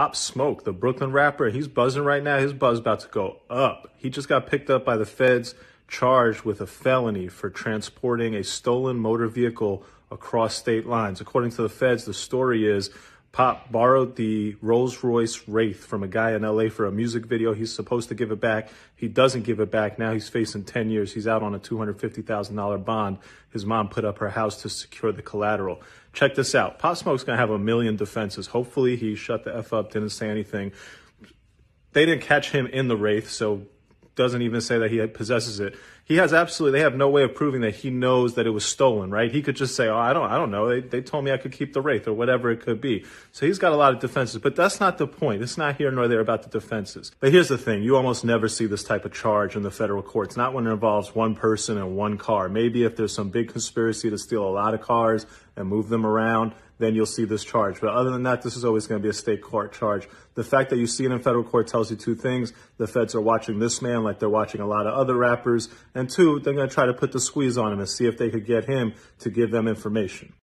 Pop Smoke, the Brooklyn rapper, he's buzzing right now. His buzz about to go up. He just got picked up by the feds, charged with a felony for transporting a stolen motor vehicle across state lines. According to the feds, the story is Pop borrowed the Rolls Royce Wraith from a guy in LA for a music video. He's supposed to give it back. He doesn't give it back. Now he's facing 10 years. He's out on a $250,000 bond. His mom put up her house to secure the collateral. Check this out. Pop Smoke's going to have a million defenses. Hopefully he shut the F up, didn't say anything. They didn't catch him in the Wraith, so doesn't even say that he possesses it. He has absolutely, they have no way of proving that he knows that it was stolen, right? He could just say, oh, I don't, I don't know. They, they told me I could keep the Wraith or whatever it could be. So he's got a lot of defenses, but that's not the point. It's not here nor there about the defenses. But here's the thing. You almost never see this type of charge in the federal courts, not when it involves one person and one car. Maybe if there's some big conspiracy to steal a lot of cars and move them around, then you'll see this charge. But other than that, this is always going to be a state court charge. The fact that you see it in federal court tells you two things. The feds are watching this man like they're watching a lot of other rappers. And two, they're going to try to put the squeeze on him and see if they could get him to give them information.